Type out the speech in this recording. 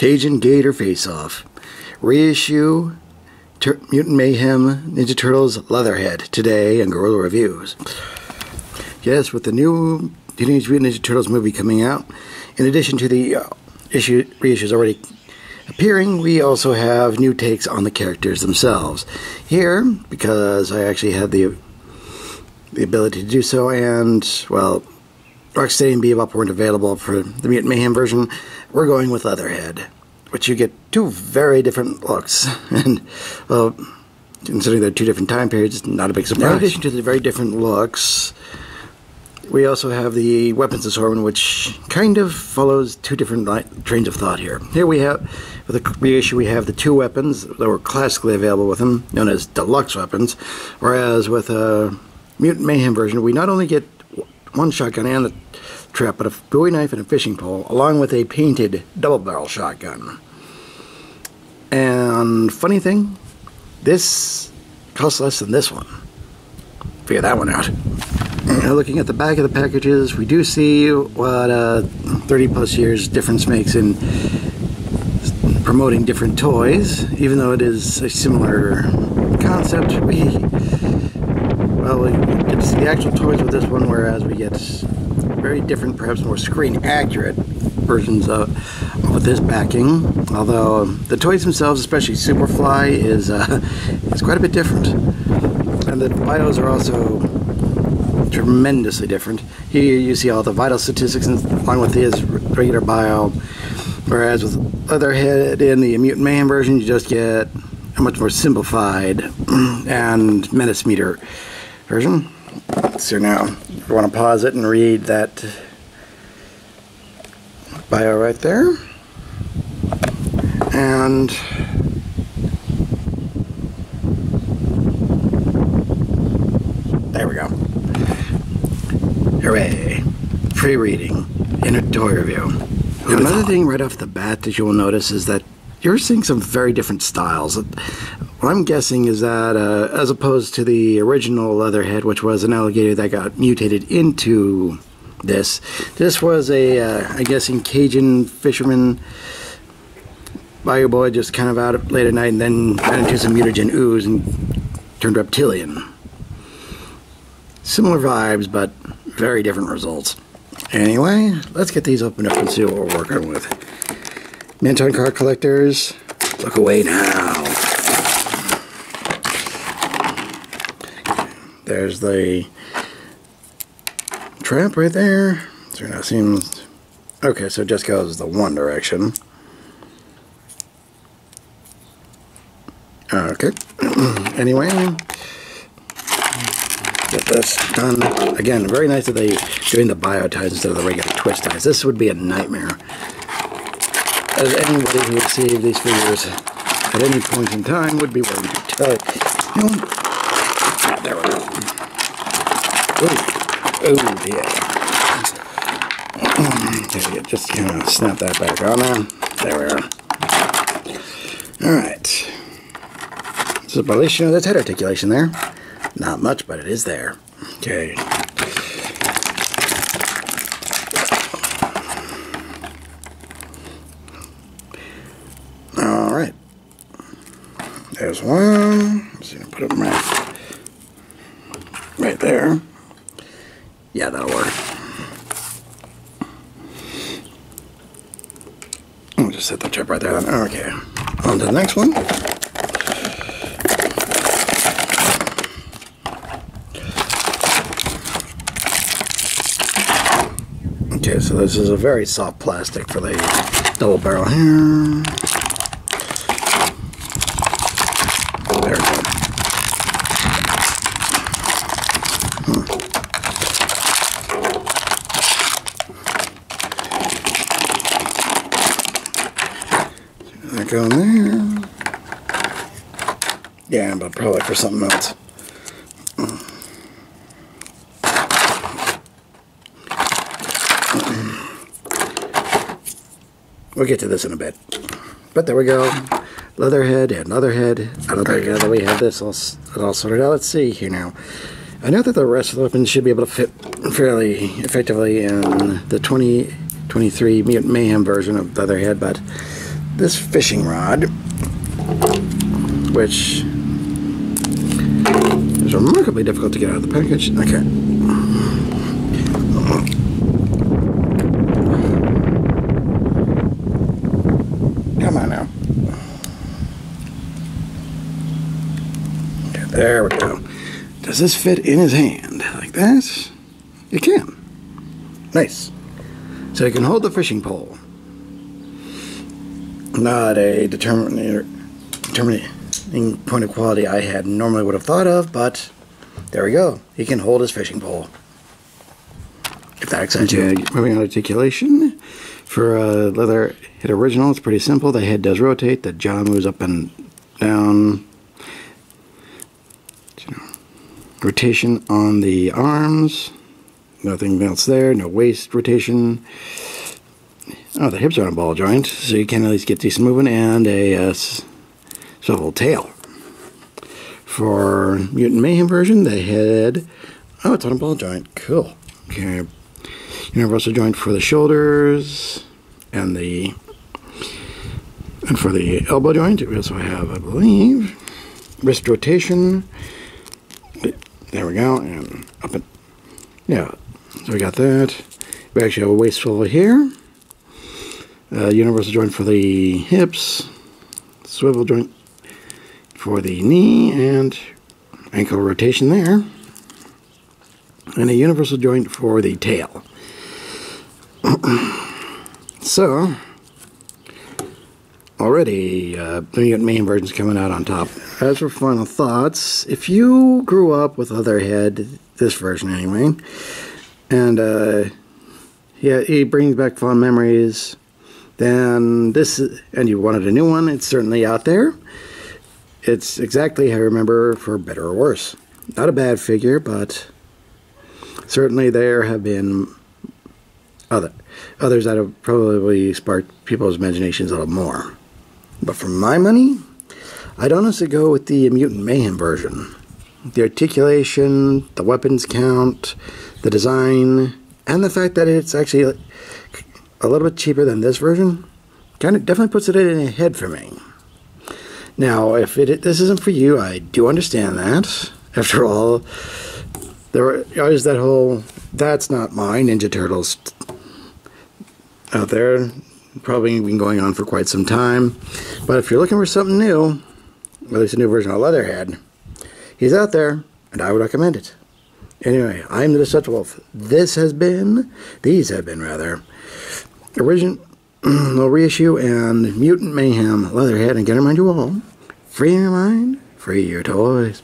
Cajun Gator Face Off. Reissue Tur- Mutant Mayhem Ninja Turtles Leatherhead today on Guerrilla Reviews. Yes, with the new Teenage Mutant Ninja Turtles movie coming out, in addition to the uh, issue reissues already appearing, we also have new takes on the characters themselves. Here, because I actually had the the ability to do so, and well, Rocksteady and Bebop weren't available for the Mutant Mayhem version, we're going with Leatherhead, which you get two very different looks, and well, considering they're two different time periods, it's not a big surprise. in addition to the very different looks, we also have the weapons assortment, which kind of follows two different li- trains of thought here. Here we have, for the reissue, we have the two weapons that were classically available with them, known as deluxe weapons, whereas with a Mutant Mayhem version, we not only get one shotgun and a trap, but a Bowie knife and a fishing pole, along with a painted double barrel shotgun. And funny thing, this costs less than this one. Figure that one out. Now, looking at the back of the packages, we do see what uh, 30 plus years difference makes in promoting different toys, even though it is a similar concept. We well, we get to see the actual toys with this one, whereas we get very different, perhaps more screen accurate versions of with this backing. Although the toys themselves, especially Superfly, is uh, is quite a bit different, and the bios are also tremendously different. Here you see all the vital statistics along with his regular bio, whereas with Leatherhead in the Mutant Mayhem version, you just get a much more simplified and menace meter version. So now, we want to pause it and read that bio right there. And there we go. Hooray. Free reading in a toy review. Another thing right off the bat that you will notice is that you're seeing some very different styles. What I'm guessing is that, uh, as opposed to the original Leatherhead, which was an alligator that got mutated into this, this was a, uh, guessing, Cajun fisherman bio boy just kind of out late at night and then ran into some mutagen ooze and turned reptilian. Similar vibes, but very different results. Anyway, let's get these opened up and see what we're working with. Minton card collectors, look away now. There's the trap right there. So now seems okay. So it just goes the one direction. Okay. anyway, get this done. Again, very nice that they doing the bio ties instead of the regular twist ties. This would be a nightmare. As anybody who received these figures at any point in time would be willing to tell you. There we go. Oh dear. Okay, just kind of snap that back on there. There we are. All right. So, This is Balisha. That's head articulation there. Not much, but it is there. Okay. All right. There's one. I'm just gonna put it right, right there. Yeah, that'll work. I'll just set the chip right there. Okay. On to the next one. Okay, so this is a very soft plastic for the double barrel here. There we go. Hmm. That go in there. Yeah, but probably for something else. Mm. We'll get to this in a bit. But there we go. Leatherhead and Leatherhead. I don't think that we have this all, all sorted out. Let's see here now. I know that the rest of the weapons should be able to fit fairly effectively in the 2023 Mutant Mayhem version of Leatherhead, but this fishing rod, which is remarkably difficult to get out of the package. Okay. Come on now. Okay, there we go. Does this fit in his hand like that? It can. Nice. So you can hold the fishing pole. Not a determining, determining point of quality I had normally would have thought of, but there we go. He can hold his fishing pole. If that excites you. Moving on articulation. For a leather hit original, it's pretty simple. The head does rotate. The jaw moves up and down. Rotation on the arms. Nothing else there. No waist rotation. Oh, the hips are on a ball joint, so you can at least get decent movement and a uh, swivel tail. For Mutant Mayhem version, the head. Oh, it's on a ball joint. Cool. Okay. Universal joint for the shoulders and the and for the elbow joint. We also have, I believe, wrist rotation. There we go, and up and yeah. So we got that. We actually have a waist swivel here. Uh, universal joint for the hips, swivel joint for the knee, and ankle rotation there, and a universal joint for the tail. so, already uh, the main version's coming out on top. As for final thoughts, if you grew up with other head, this version anyway, and uh, yeah, he brings back fond memories then this, and you wanted a new one, it's certainly out there. It's exactly how I remember, for better or worse. Not a bad figure, but certainly there have been other others that have probably sparked people's imaginations a little more. But for my money, I'd honestly go with the Mutant Mayhem version. The articulation, the weapons count, the design, and the fact that it's actually a little bit cheaper than this version, kind of definitely puts it in ahead for me. Now, if it, this isn't for you, I do understand that. After all, there is that whole "that's not my Ninja Turtles" out there. Probably been going on for quite some time. But if you're looking for something new, at least a new version of Leatherhead, he's out there, and I would recommend it. Anyway, I'm the Deceptiwolf. This has been, these have been rather, original no reissue and Mutant Mayhem Leatherhead. And get mind you all, free your mind, free your toys.